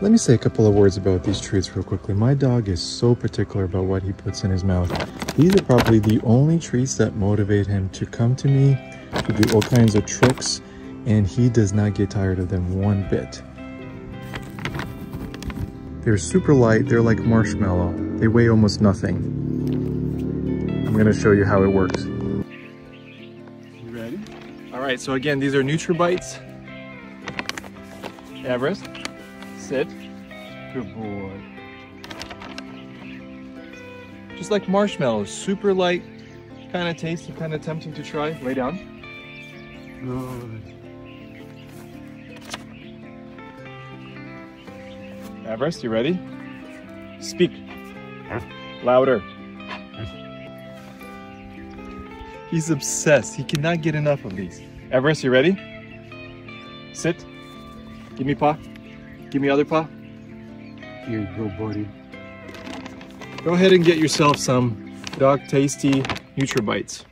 Let me say a couple of words about these treats real quickly. My dog is so particular about what he puts in his mouth. These are probably the only treats that motivate him to come to me, to do all kinds of tricks, and he does not get tired of them one bit. They're super light, they're like marshmallow. They weigh almost nothing. I'm gonna show you how it works. You ready? All right, so again, these are NutriBites. Everest, sit. Good boy. Just like marshmallows, super light, kind of tasty, kind of tempting to try. Lay down. Good. Everest, you ready? Speak. Louder. He's obsessed. He cannot get enough of these. Everest, you ready? Sit. Give me paw. Give me other paw. Here you go, buddy. Go ahead and get yourself some Dog Tasty NutriBites.